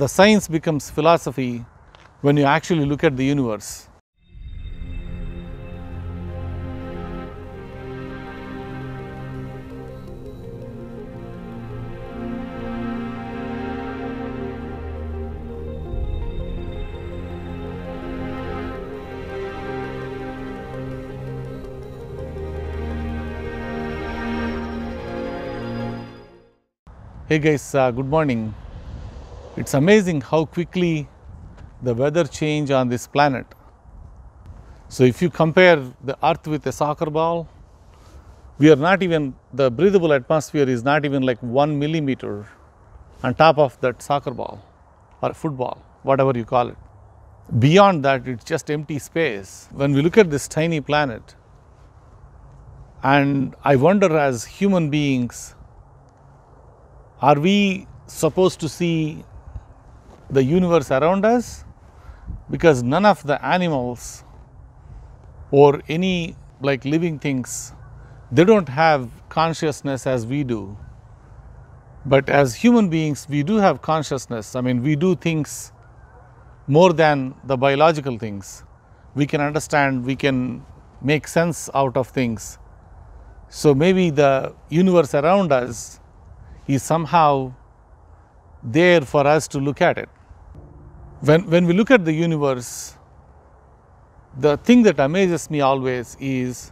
The science becomes philosophy when you actually look at the universe. Hey guys, uh, good morning. It's amazing how quickly the weather change on this planet. So if you compare the earth with a soccer ball, we are not even, the breathable atmosphere is not even like one millimeter on top of that soccer ball or football, whatever you call it. Beyond that, it's just empty space. When we look at this tiny planet, and I wonder as human beings, are we supposed to see the universe around us? Because none of the animals or any like living things, they don't have consciousness as we do. But as human beings, we do have consciousness. I mean, we do things more than the biological things. We can understand, we can make sense out of things. So maybe the universe around us is somehow there for us to look at it. When, when we look at the universe, the thing that amazes me always is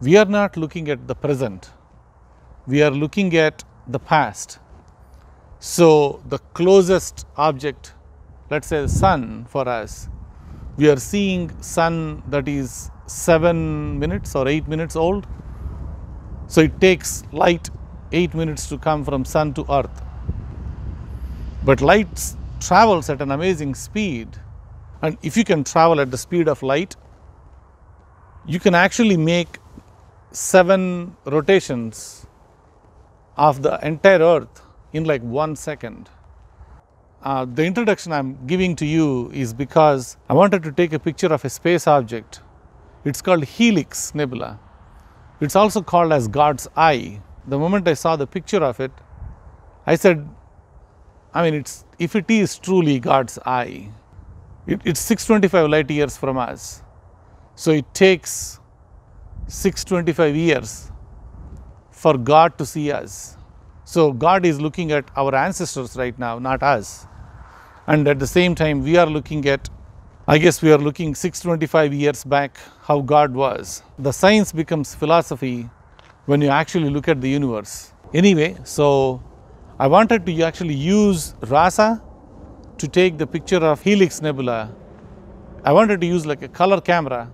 we are not looking at the present, we are looking at the past. So, the closest object, let's say the sun for us, we are seeing sun that is 7 minutes or 8 minutes old. So, it takes light 8 minutes to come from sun to earth. But light travels at an amazing speed. And if you can travel at the speed of light, you can actually make seven rotations of the entire earth in like one second. Uh, the introduction I'm giving to you is because I wanted to take a picture of a space object. It's called Helix Nebula. It's also called as God's eye. The moment I saw the picture of it, I said, I mean, it's, if it is truly God's eye, it, it's 625 light years from us. So it takes 625 years for God to see us. So God is looking at our ancestors right now, not us. And at the same time, we are looking at, I guess we are looking 625 years back, how God was. The science becomes philosophy when you actually look at the universe. Anyway, so I wanted to actually use RASA to take the picture of Helix Nebula. I wanted to use like a color camera